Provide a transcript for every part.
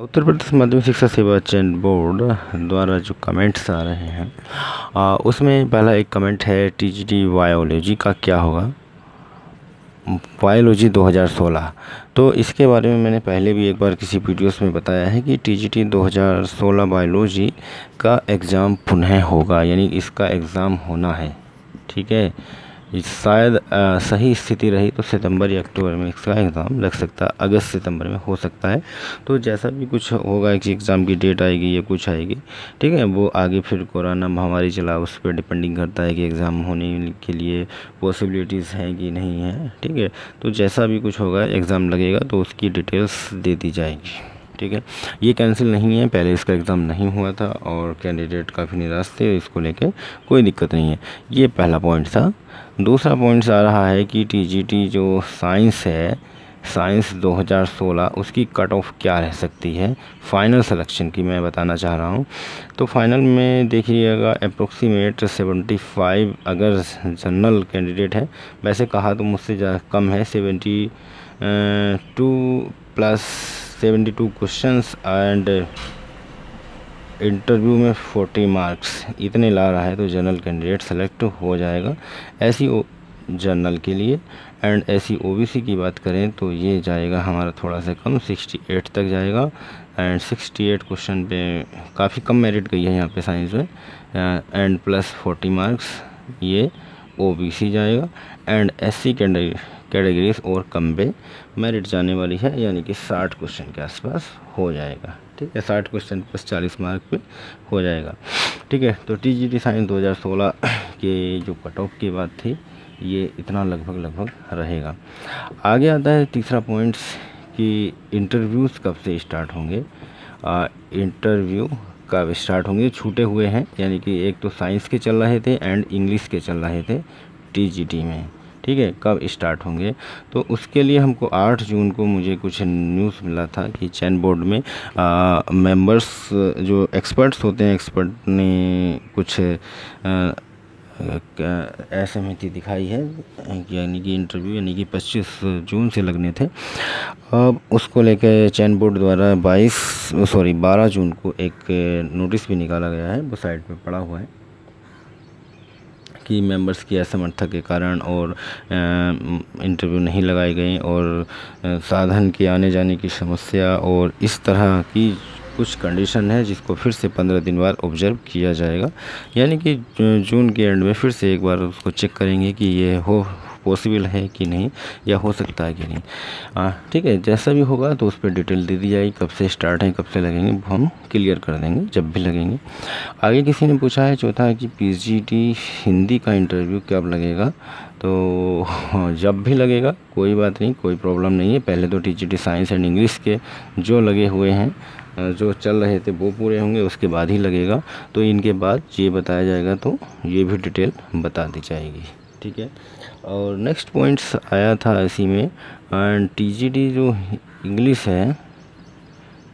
उत्तर प्रदेश माध्यमिक शिक्षा सेवा चयन बोर्ड द्वारा जो कमेंट्स आ रहे हैं आ, उसमें पहला एक कमेंट है टीजीटी बायोलॉजी का क्या होगा? बायोलॉजी 2016 तो इसके बारे में मैंने पहले भी एक बार किसी वीडियोस में बताया है कि टीजीटी 2016 बायोलॉजी का एग्ज़ाम पुनः होगा यानी इसका एग्ज़ाम होना है ठीक है? शायद सही स्थिति रही तो सितंबर या अक्टूबर में इसका एग्ज़ाम लग सकता है, अगस्त सितंबर में हो सकता है। तो जैसा भी कुछ होगा कि एग्ज़ाम की डेट आएगी या कुछ आएगी, ठीक है, वो आगे फिर कोरोना महामारी चला, उस पर डिपेंडिंग करता है कि एग्ज़ाम होने के लिए पॉसिबिलिटीज़ हैं कि नहीं है, ठीक है। तो जैसा भी कुछ होगा, एग्ज़ाम लगेगा तो उसकी डिटेल्स दे दी जाएगी। ठीक है। ये कैंसिल नहीं है, पहले इसका एग्ज़ाम नहीं हुआ था और कैंडिडेट काफ़ी निराश थे, इसको लेके कोई दिक्कत नहीं है। ये पहला पॉइंट था। दूसरा पॉइंट आ रहा है कि टीजीटी जो साइंस है साइंस 2016 उसकी कट ऑफ़ क्या रह सकती है? फाइनल सिलेक्शन की मैं बताना चाह रहा हूँ। तो फाइनल में देखिएगा अप्रोक्सीमेट 75 अगर जनरल कैंडिडेट है, वैसे कहा तो मुझसे कम है 72 प्लस 72 क्वेश्चन एंड इंटरव्यू में 40 मार्क्स। इतने ला रहा है तो जनरल कैंडिडेट सेलेक्ट हो जाएगा। ऐसी जनरल के लिए एंड ऐसी ओबीसी की बात करें तो ये जाएगा हमारा थोड़ा सा कम 68 तक जाएगा। एंड 68 क्वेश्चन पे काफ़ी कम मेरिट गई है यहाँ पे साइंस में। एंड प्लस 40 मार्क्स, ये ओबीसी जाएगा। एंड एससी कैटेगरीज और कम पे मेरिट जाने वाली है, यानी कि 60 क्वेश्चन के आसपास हो जाएगा। ठीक है, साठ क्वेश्चन प्लस चालीस मार्क पे हो जाएगा। ठीक है तो टी जी टी साइंस दो हज़ार सोलह के जो कट ऑफ़ की बात थी, ये इतना लगभग लगभग रहेगा। आगे आता है तीसरा पॉइंट्स कि इंटरव्यूज़ कब से स्टार्ट होंगे। इंटरव्यू कब स्टार्ट होंगे? छूटे हुए हैं, यानी कि एक तो साइंस के चल रहे थे एंड इंग्लिश के चल रहे थे टीजीटी में। ठीक है, कब स्टार्ट होंगे? तो उसके लिए हमको आठ जून को मुझे कुछ न्यूज़ मिला था कि चैन बोर्ड में मेंबर्स जो एक्सपर्ट्स होते हैं एक्सपर्ट ने कुछ असहमति दिखाई है यानी कि इंटरव्यू यानी कि 25 जून से लगने थे। अब उसको लेकर चैन बोर्ड द्वारा 22 सॉरी 12 जून को एक नोटिस भी निकाला गया है, वो साइड पे पड़ा हुआ है। कि मेंबर्स की असमर्थता के कारण और इंटरव्यू नहीं लगाई गई और साधन के आने जाने की समस्या और इस तरह की कुछ कंडीशन है जिसको फिर से पंद्रह दिन बाद ऑब्ज़र्व किया जाएगा। यानी कि जून के एंड में फिर से एक बार उसको चेक करेंगे कि ये हो पॉसिबल है कि नहीं, या हो सकता है कि नहीं। ठीक है, जैसा भी होगा तो उस पर डिटेल दे दी जाएगी, कब से स्टार्ट है, कब से लगेंगे, वो हम क्लियर कर देंगे, जब भी लगेंगे। आगे किसी ने पूछा है, चौथा है कि पीजीटी हिंदी का इंटरव्यू कब लगेगा? तो जब भी लगेगा, कोई बात नहीं, कोई प्रॉब्लम नहीं है। पहले तो टीजीटी साइंस एंड इंग्लिश के जो लगे हुए हैं जो चल रहे थे, वो पूरे होंगे, उसके बाद ही लगेगा। तो इनके बाद ये बताया जाएगा तो ये भी डिटेल बता दी जाएगी। ठीक है? और नेक्स्ट पॉइंट्स आया था इसी में। एंड टीजीडी जो इंग्लिश है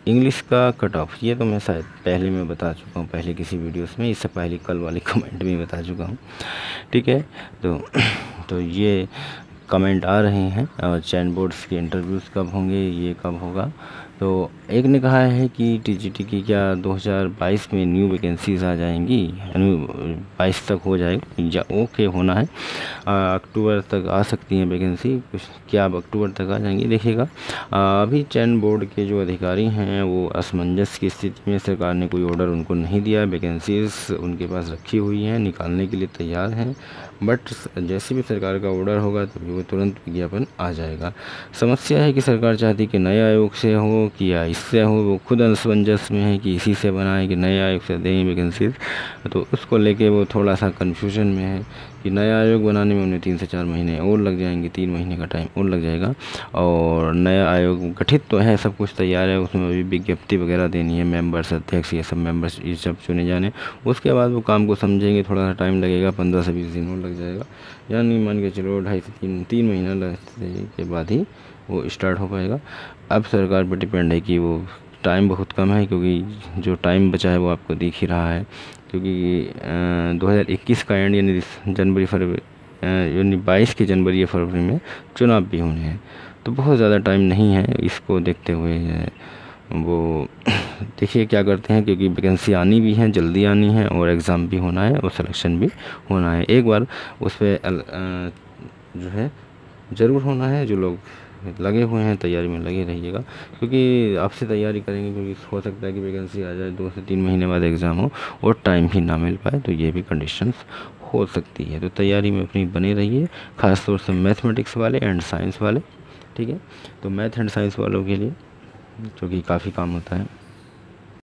इंग्लिश का कट ऑफ़ ये तो मैं शायद पहले में बता चुका हूँ, पहले किसी वीडियोस में, इससे पहले कल वाले कमेंट में बता चुका हूँ। ठीक है? तो तो ये कमेंट आ रहे हैं, और चैन बोर्ड्स के इंटरव्यूज़ कब होंगे, ये कब होगा? तो एक ने कहा है कि टीजीटी की क्या 2022 में न्यू वैकेंसीज आ जाएँगी? बाईस तक हो जाएगी? या ओके होना है। अक्टूबर तक आ सकती हैं वैकेंसी। कुछ क्या अब अक्टूबर तक आ जाएँगी? देखिएगा। अभी चैन बोर्ड के जो अधिकारी हैं, वो असमंजस की स्थिति में सरकार ने कोई ऑर्डर उनको नहीं दिया। वैकेंसीज उनके पास रखी हुई हैं, निकालने के लिए तैयार हैं। बट जैसे भी सरकार का ऑर्डर होगा, तभी वो तुरंत विज्ञापन आ जाएगा। समस्या है कि सरकार चाहती कि नए आयोग से हो, कि या इससे हो, वो खुद असमंजस में है कि इसी से बनाए कि नए आयोग से दें वैकेंसीज तो उसको लेके वो थोड़ा सा कन्फ्यूज़न में है कि नया आयोग बनाने में उन्हें तीन से चार महीने और लग जाएँगे, तीन महीने का टाइम और लग जाएगा। और नया आयोग गठित तो है, सब कुछ तैयार है, उसमें अभी विज्ञप्ति वगैरह देनी है मेंबर्स अध्यक्ष, ये सब मेंबर्स ये सब चुने जाने। उसके बाद वो काम को समझेंगे थोड़ा सा टाइम लगेगा, पंद्रह से बीस दिन और लग जाएगा। यानी मान के चलो, ढाई से तीन तीन महीना लगने के बाद ही वो स्टार्ट हो पाएगा। अब सरकार पर डिपेंड है कि वो टाइम बहुत कम है, क्योंकि जो टाइम बचा है वो आपको दिख ही रहा है। क्योंकि दो हज़ार इक्कीस का एंड यानी जनवरी फरवरी यानी बाईस के जनवरी या फरवरी में चुनाव भी होने हैं। तो बहुत ज़्यादा टाइम नहीं है इसको देखते हुए वो देखिए क्या करते हैं, क्योंकि वैकेंसी आनी भी है, जल्दी आनी है और एग्ज़ाम भी होना है और सिलेक्शन भी होना है। एक बार उस पर जो है, ज़रूर होना है, जो लोग लगे हुए हैं, तैयारी में लगे रहिएगा, क्योंकि आपसे तैयारी करेंगे, क्योंकि हो सकता है कि वैकेंसी आ जाए, दो से तीन महीने बाद एग्ज़ाम हो और टाइम ही ना मिल पाए तो ये भी कंडीशंस हो सकती है। तो तैयारी में अपनी बने रहिए, ख़ासतौर से मैथमेटिक्स वाले एंड साइंस वाले, ठीक है? तो मैथ एंड साइंस वालों के लिए, जो कि काफ़ी काम होता है